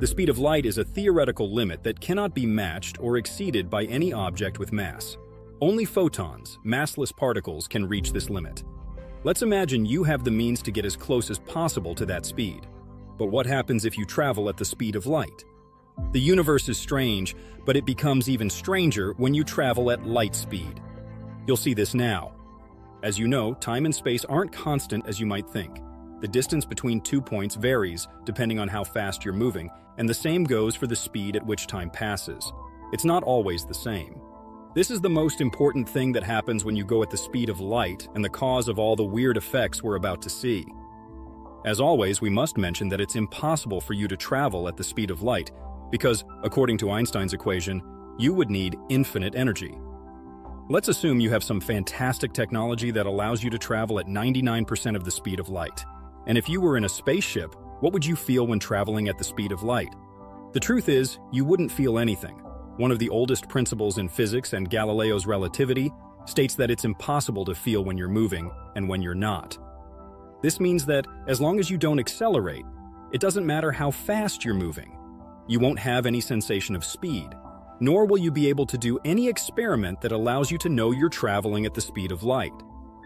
The speed of light is a theoretical limit that cannot be matched or exceeded by any object with mass. Only photons, massless particles, can reach this limit. Let's imagine you have the means to get as close as possible to that speed. But what happens if you travel at the speed of light? The universe is strange, but it becomes even stranger when you travel at light speed. You'll see this now. As you know, time and space aren't constant as you might think. The distance between two points varies depending on how fast you're moving, and the same goes for the speed at which time passes. It's not always the same. This is the most important thing that happens when you go at the speed of light and the cause of all the weird effects we're about to see. As always, we must mention that it's impossible for you to travel at the speed of light because, according to Einstein's equation, you would need infinite energy. Let's assume you have some fantastic technology that allows you to travel at 99% of the speed of light. And if you were in a spaceship, what would you feel when traveling at the speed of light? The truth is, you wouldn't feel anything. One of the oldest principles in physics and Galileo's relativity states that it's impossible to feel when you're moving and when you're not. This means that as long as you don't accelerate, it doesn't matter how fast you're moving. You won't have any sensation of speed, nor will you be able to do any experiment that allows you to know you're traveling at the speed of light.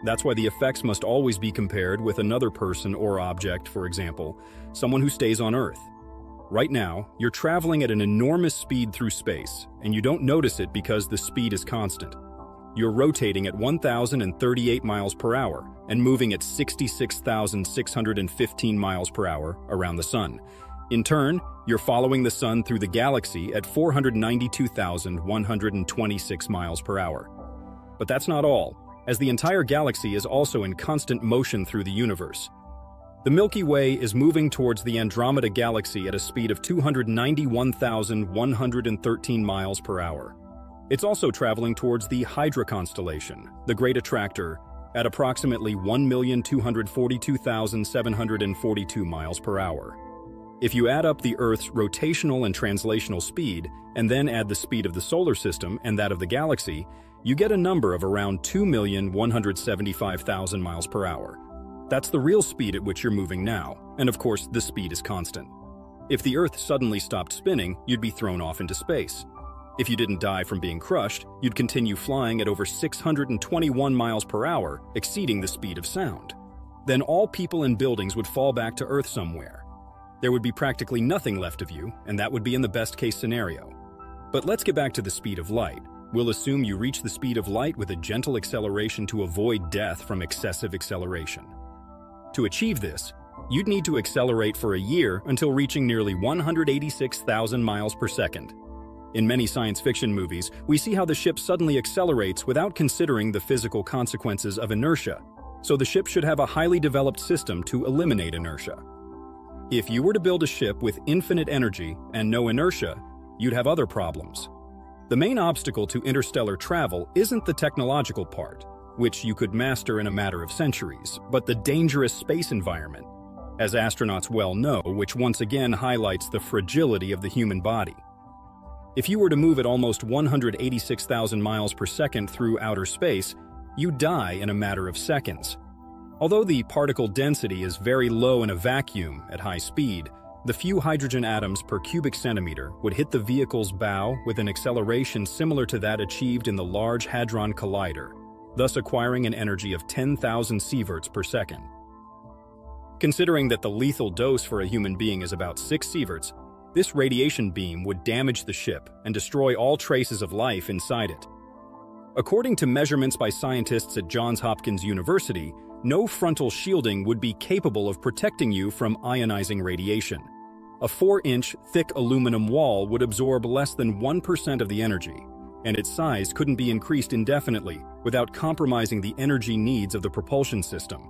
That's why the effects must always be compared with another person or object, for example, someone who stays on Earth. Right now, you're traveling at an enormous speed through space, and you don't notice it because the speed is constant. You're rotating at 1,038 miles per hour and moving at 66,615 miles per hour around the Sun. In turn, you're following the Sun through the galaxy at 492,126 miles per hour. But that's not all as the entire galaxy is also in constant motion through the universe. The Milky Way is moving towards the Andromeda Galaxy at a speed of 291,113 miles per hour. It's also traveling towards the Hydra constellation, the Great Attractor, at approximately 1,242,742 miles per hour. If you add up the Earth's rotational and translational speed, and then add the speed of the solar system and that of the galaxy, you get a number of around 2,175,000 miles per hour. That's the real speed at which you're moving now, and of course, the speed is constant. If the Earth suddenly stopped spinning, you'd be thrown off into space. If you didn't die from being crushed, you'd continue flying at over 621 miles per hour, exceeding the speed of sound. Then all people and buildings would fall back to Earth somewhere. There would be practically nothing left of you, and that would be in the best case scenario. But let's get back to the speed of light. We'll assume you reach the speed of light with a gentle acceleration to avoid death from excessive acceleration. To achieve this, you'd need to accelerate for a year until reaching nearly 186,000 miles per second. In many science fiction movies, we see how the ship suddenly accelerates without considering the physical consequences of inertia, so the ship should have a highly developed system to eliminate inertia. If you were to build a ship with infinite energy and no inertia, you'd have other problems. The main obstacle to interstellar travel isn't the technological part, which you could master in a matter of centuries, but the dangerous space environment, as astronauts well know, which once again highlights the fragility of the human body. If you were to move at almost 186,000 miles per second through outer space, you die in a matter of seconds. Although the particle density is very low in a vacuum at high speed, the few hydrogen atoms per cubic centimeter would hit the vehicle's bow with an acceleration similar to that achieved in the Large Hadron Collider, thus acquiring an energy of 10,000 sieverts per second. Considering that the lethal dose for a human being is about 6 sieverts, this radiation beam would damage the ship and destroy all traces of life inside it. According to measurements by scientists at Johns Hopkins University, no frontal shielding would be capable of protecting you from ionizing radiation. A 4-inch thick aluminum wall would absorb less than 1% of the energy, and its size couldn't be increased indefinitely without compromising the energy needs of the propulsion system.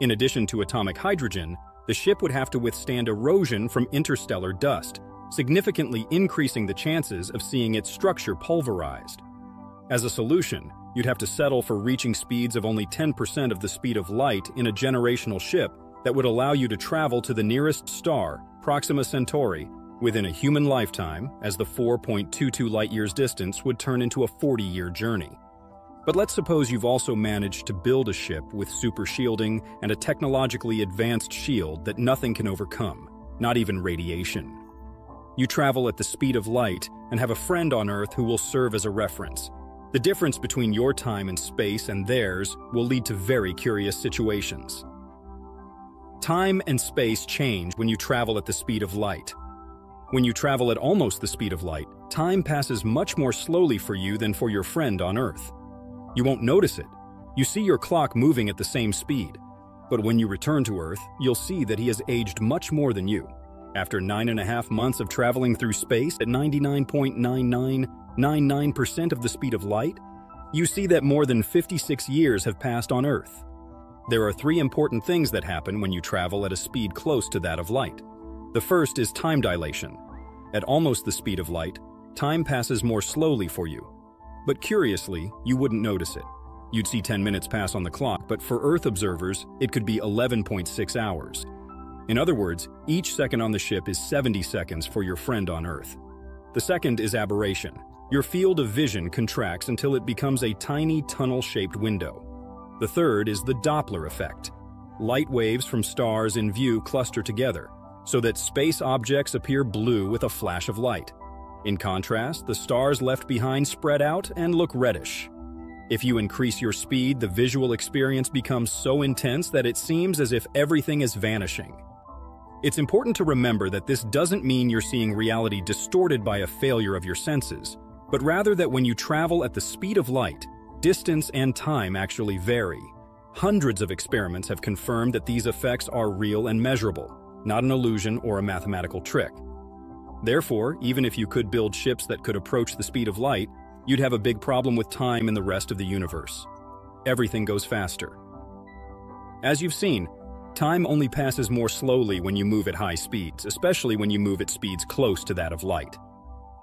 In addition to atomic hydrogen, the ship would have to withstand erosion from interstellar dust, significantly increasing the chances of seeing its structure pulverized. As a solution, you'd have to settle for reaching speeds of only 10% of the speed of light in a generational ship that would allow you to travel to the nearest star Proxima Centauri, within a human lifetime, as the 4.22 light-years distance would turn into a 40-year journey. But let's suppose you've also managed to build a ship with super shielding and a technologically advanced shield that nothing can overcome, not even radiation. you travel at the speed of light and have a friend on Earth who will serve as a reference. The difference between your time and space and theirs will lead to very curious situations. Time and space change when you travel at the speed of light. When you travel at almost the speed of light, time passes much more slowly for you than for your friend on Earth. You won't notice it. You see your clock moving at the same speed. But when you return to Earth, you'll see that he has aged much more than you. After nine and a half months of traveling through space at 99.9999% of the speed of light, you see that more than 56 years have passed on Earth. There are three important things that happen when you travel at a speed close to that of light. The first is time dilation. At almost the speed of light, time passes more slowly for you. But curiously, you wouldn't notice it. You'd see 10 minutes pass on the clock, but for Earth observers, it could be 11.6 hours. In other words, each second on the ship is 70 seconds for your friend on Earth. The second is aberration. Your field of vision contracts until it becomes a tiny tunnel-shaped window. The third is the Doppler effect. Light waves from stars in view cluster together, so that space objects appear blue with a flash of light. In contrast, the stars left behind spread out and look reddish. If you increase your speed, the visual experience becomes so intense that it seems as if everything is vanishing. It's important to remember that this doesn't mean you're seeing reality distorted by a failure of your senses, but rather that when you travel at the speed of light, distance and time actually vary. Hundreds of experiments have confirmed that these effects are real and measurable, not an illusion or a mathematical trick. Therefore, even if you could build ships that could approach the speed of light, you'd have a big problem with time in the rest of the universe. Everything goes faster. As you've seen, time only passes more slowly when you move at high speeds, especially when you move at speeds close to that of light.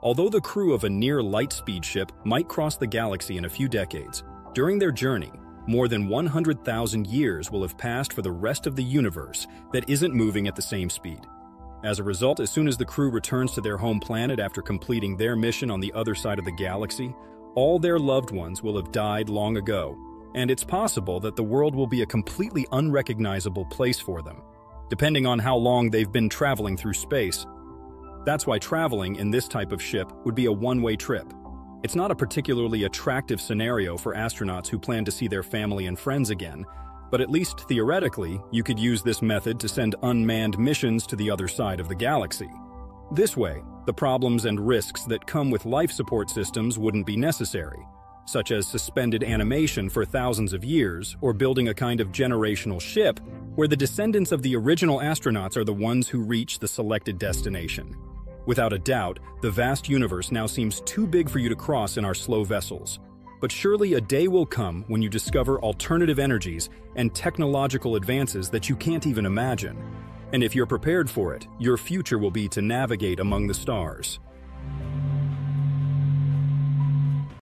Although the crew of a near light speed ship might cross the galaxy in a few decades, during their journey, more than 100,000 years will have passed for the rest of the universe that isn't moving at the same speed. As a result, as soon as the crew returns to their home planet after completing their mission on the other side of the galaxy, all their loved ones will have died long ago, and it's possible that the world will be a completely unrecognizable place for them, depending on how long they've been traveling through space. That's why traveling in this type of ship would be a one-way trip. It's not a particularly attractive scenario for astronauts who plan to see their family and friends again, but at least theoretically, you could use this method to send unmanned missions to the other side of the galaxy. This way, the problems and risks that come with life support systems wouldn't be necessary, such as suspended animation for thousands of years or building a kind of generational ship where the descendants of the original astronauts are the ones who reach the selected destination. Without a doubt, the vast universe now seems too big for you to cross in our slow vessels, but surely a day will come when you discover alternative energies and technological advances that you can't even imagine. And if you're prepared for it, your future will be to navigate among the stars.